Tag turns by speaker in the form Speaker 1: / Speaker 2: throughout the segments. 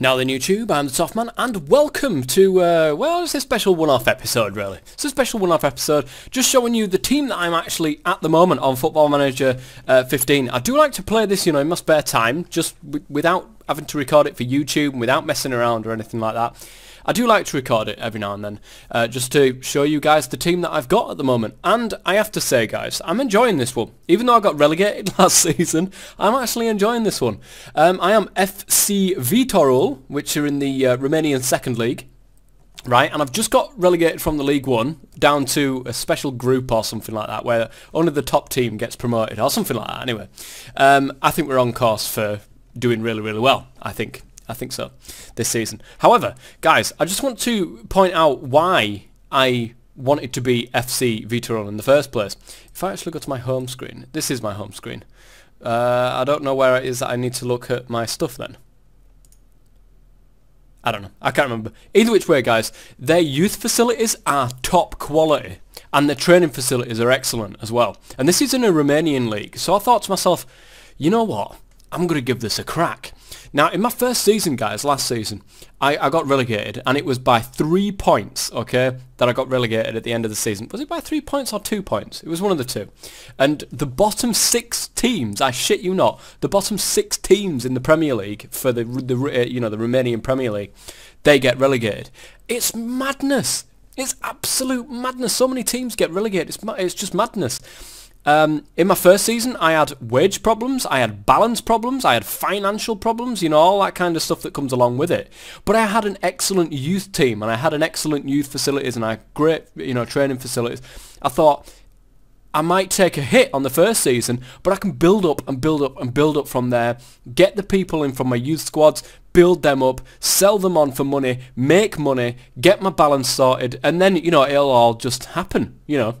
Speaker 1: Now then YouTube, I'm the Softman and welcome to, uh, well it's a special one-off episode really. It's a special one-off episode just showing you the team that I'm actually at the moment on Football Manager uh, 15. I do like to play this, you know, in my spare time, just without having to record it for YouTube without messing around or anything like that. I do like to record it every now and then, uh, just to show you guys the team that I've got at the moment. And I have to say, guys, I'm enjoying this one. Even though I got relegated last season, I'm actually enjoying this one. Um, I am FC Viitorul, which are in the uh, Romanian Second League. Right, and I've just got relegated from the League One down to a special group or something like that, where only the top team gets promoted, or something like that. Anyway, um, I think we're on course for doing really, really well. I think. I think so, this season. However, guys, I just want to point out why I wanted to be FC Viitorul in the first place. If I actually go to my home screen, this is my home screen. Uh, I don't know where it is that I need to look at my stuff then. I don't know. I can't remember. Either which way, guys, their youth facilities are top quality and their training facilities are excellent as well. And this is in a Romanian league, so I thought to myself, you know what? I'm going to give this a crack. Now, in my first season, guys, last season, I, I got relegated, and it was by three points, okay, that I got relegated at the end of the season. Was it by three points or two points? It was one of the two. And the bottom six teams, I shit you not, the bottom six teams in the Premier League for the, the uh, you know, the Romanian Premier League, they get relegated. It's madness. It's absolute madness. So many teams get relegated. It's, it's just madness. Um, in my first season, I had wage problems, I had balance problems, I had financial problems, you know, all that kind of stuff that comes along with it. But I had an excellent youth team, and I had an excellent youth facilities, and I had great, you know, training facilities. I thought, I might take a hit on the first season, but I can build up and build up and build up from there, get the people in from my youth squads, build them up, sell them on for money, make money, get my balance sorted, and then, you know, it'll all just happen, you know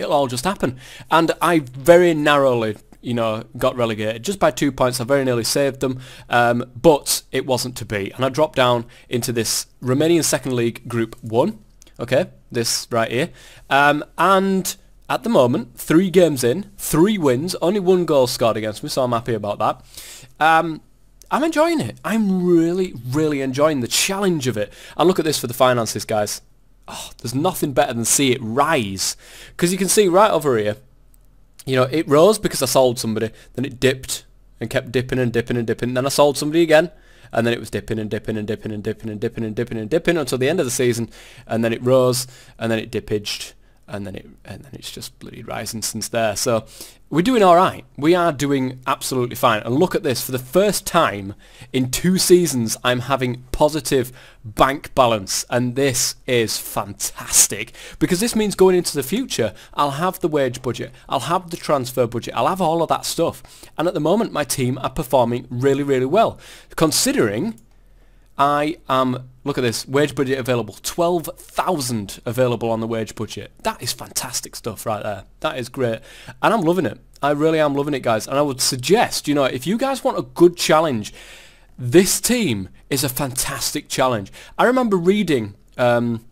Speaker 1: it'll all just happen. And I very narrowly you know, got relegated just by two points. I very nearly saved them, um, but it wasn't to be. And I dropped down into this Romanian Second League Group 1, okay, this right here. Um, and at the moment, three games in, three wins, only one goal scored against me, so I'm happy about that. Um, I'm enjoying it. I'm really, really enjoying the challenge of it. And look at this for the finances, guys oh, there's nothing better than see it rise. Because you can see right over here, you know, it rose because I sold somebody, then it dipped and kept dipping and dipping and dipping, then I sold somebody again, and then it was dipping and dipping and dipping and dipping and dipping and dipping and dipping until the end of the season, and then it rose, and then it dippaged, and then it and then it's just bloody rising since there. So we're doing all right. We are doing absolutely fine. And look at this. For the first time in two seasons, I'm having positive bank balance. And this is fantastic. Because this means going into the future, I'll have the wage budget. I'll have the transfer budget. I'll have all of that stuff. And at the moment, my team are performing really, really well. Considering I am, look at this, wage budget available, 12,000 available on the wage budget. That is fantastic stuff right there. That is great. And I'm loving it. I really am loving it, guys. And I would suggest, you know, if you guys want a good challenge, this team is a fantastic challenge. I remember reading um,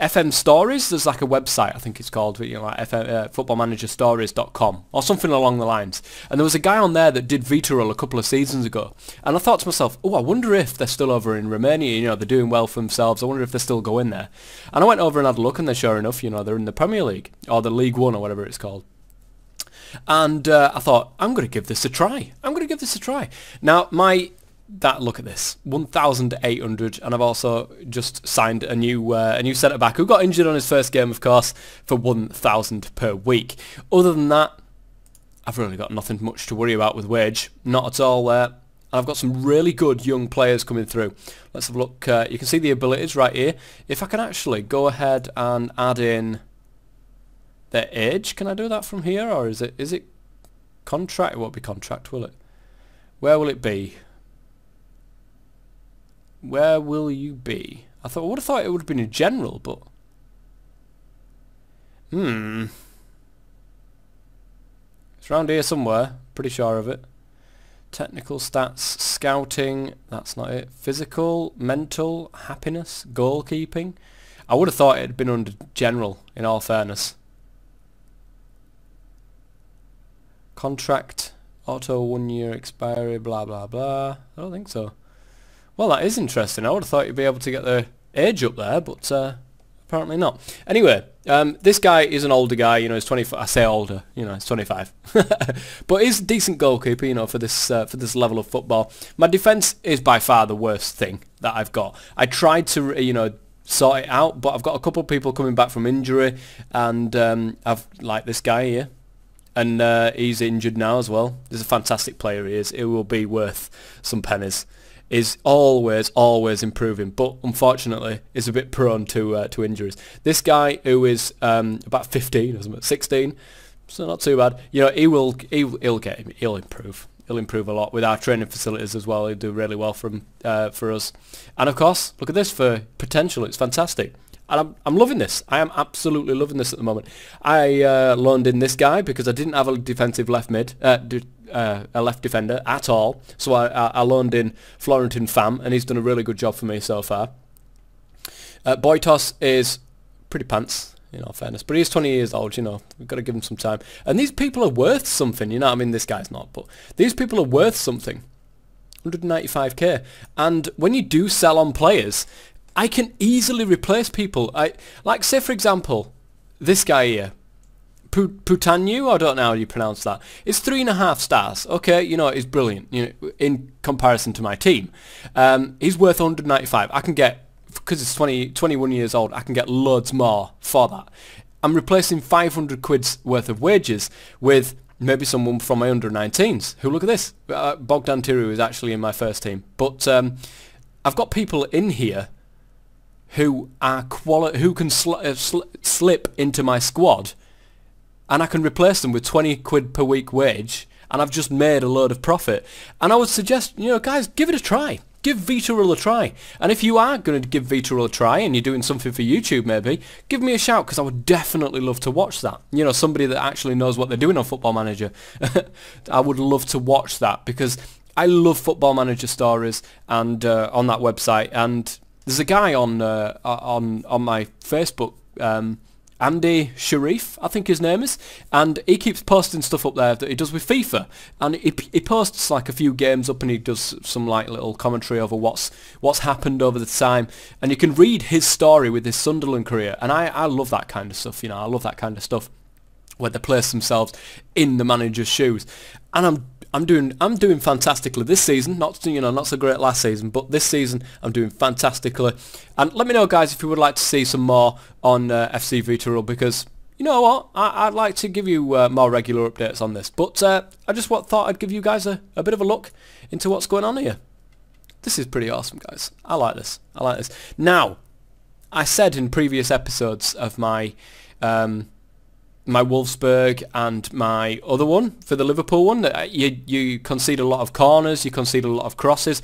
Speaker 1: FM Stories. There's like a website, I think it's called, you know, like FM, uh, footballmanagerstories.com or something along the lines. And there was a guy on there that did Viitorul a couple of seasons ago. And I thought to myself, oh, I wonder if they're still over in Romania. You know, they're doing well for themselves. I wonder if they're still going there. And I went over and had a look, and they're sure enough, you know, they're in the Premier League or the League One or whatever it's called. And uh, I thought, I'm going to give this a try. I'm going to give this a try. Now, my that look at this 1800 and I've also just signed a new uh, a new centre back who got injured on his first game of course for 1000 per week. Other than that I've really got nothing much to worry about with wage not at all there I've got some really good young players coming through. Let's have a look uh, you can see the abilities right here. If I can actually go ahead and add in their age can I do that from here or is it is it contract? It won't be contract will it? Where will it be where will you be? I thought I would have thought it would have been in general, but hmm, it's around here somewhere. Pretty sure of it. Technical stats, scouting. That's not it. Physical, mental, happiness, goalkeeping. I would have thought it had been under general. In all fairness. Contract, auto one year expiry, blah blah blah. I don't think so. Well, that is interesting. I would have thought you'd be able to get the age up there, but uh, apparently not. Anyway, um, this guy is an older guy. You know, he's 25. I say older. You know, he's 25, but he's a decent goalkeeper. You know, for this uh, for this level of football. My defense is by far the worst thing that I've got. I tried to, you know, sort it out, but I've got a couple of people coming back from injury, and um, I've like this guy here and uh, he's injured now as well. He's a fantastic player he is. It will be worth some pennies is always, always improving, but unfortunately is a bit prone to uh, to injuries. This guy who is um, about 15, isn't 16, so not too bad. You know, he will, he, will get, he'll improve. He'll improve a lot with our training facilities as well. He'll do really well from uh, for us. And of course, look at this for potential. It's fantastic. And I'm, I'm loving this. I am absolutely loving this at the moment. I uh, loaned in this guy because I didn't have a defensive left mid. Uh, uh, a left defender at all. So I, I, I, loaned in Florentin Pham, and he's done a really good job for me so far. Uh, Boitos is pretty pants, in all fairness, but he's 20 years old, you know, we've got to give him some time. And these people are worth something, you know, I mean, this guy's not, but these people are worth something. 195k. And when you do sell on players, I can easily replace people. I Like, say, for example, this guy here, Putanyu, I don't know how you pronounce that. It's three and a half stars. Okay, you know, it's brilliant you know, in comparison to my team. Um, he's worth 195. I can get, because it's 20, 21 years old, I can get loads more for that. I'm replacing 500 quid's worth of wages with maybe someone from my under 19s who, look at this, uh, Bogdan Tiru is actually in my first team. But um, I've got people in here who are quali- who can sl uh, sl slip into my squad and I can replace them with 20 quid per week wage and I've just made a load of profit. And I would suggest, you know, guys, give it a try. Give Viitorul a try. And if you are going to give Viitorul a try and you're doing something for YouTube maybe, give me a shout because I would definitely love to watch that. You know, somebody that actually knows what they're doing on Football Manager. I would love to watch that because I love Football Manager stories and uh, on that website. And there's a guy on uh, on on my Facebook um, Andy Sharif, I think his name is, and he keeps posting stuff up there that he does with FIFA, and he, he posts like a few games up and he does some like little commentary over what's what's happened over the time, and you can read his story with his Sunderland career, and I, I love that kind of stuff, you know, I love that kind of stuff where they place themselves in the manager's shoes, and I'm I'm doing I'm doing fantastically this season. Not you know not so great last season, but this season I'm doing fantastically. And let me know, guys, if you would like to see some more on uh, FC Viitorul because you know what I, would like to give you uh, more regular updates on this. But uh, I just what, thought I'd give you guys a, a bit of a look into what's going on here. This is pretty awesome, guys. I like this. I like this. Now, I said in previous episodes of my um, my Wolfsburg and my other one for the Liverpool one. Uh, you you concede a lot of corners, you concede a lot of crosses.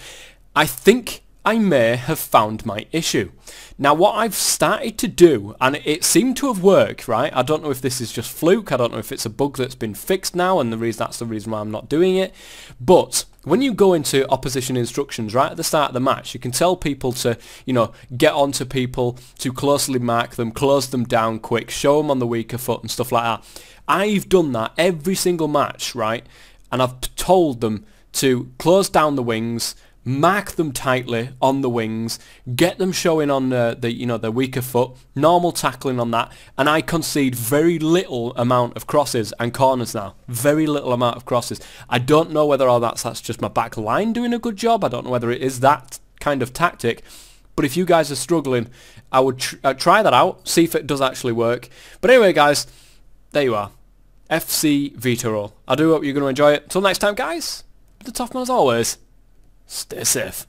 Speaker 1: I think I may have found my issue. Now what I've started to do, and it seemed to have worked, right? I don't know if this is just fluke, I don't know if it's a bug that's been fixed now and the reason that's the reason why I'm not doing it. But when you go into opposition instructions right at the start of the match, you can tell people to, you know, get onto people, to closely mark them, close them down quick, show them on the weaker foot and stuff like that. I've done that every single match, right? And I've told them to close down the wings, mark them tightly on the wings, get them showing on the, the you know the weaker foot, normal tackling on that, and I concede very little amount of crosses and corners now. Very little amount of crosses. I don't know whether all that's that's just my back line doing a good job. I don't know whether it is that kind of tactic. But if you guys are struggling, I would tr uh, try that out, see if it does actually work. But anyway, guys, there you are. FC Viitorul. I do hope you're going to enjoy it. Until next time, guys, the tough man as always. Stay safe.